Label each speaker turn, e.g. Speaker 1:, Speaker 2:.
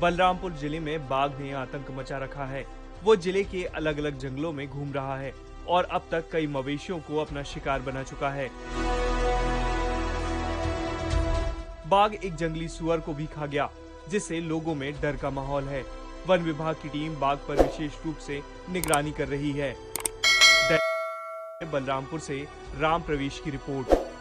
Speaker 1: बलरामपुर ज़िले में बाघ ने आतंक मचा रखा है। वो ज़िले के अलग अलग जंगलों में घूम रहा है और अब तक कई मवेशियों को अपना शिकार बना चुका है। बाघ एक जंगली सुअर को भी खा गया, जिससे लोगों में डर का माहौल है। वन विभाग की टीम बाघ पर विशेष रूप से निगरानी कर रही है। बलरामपुर से राम प्रवेश की रिपोर्ट।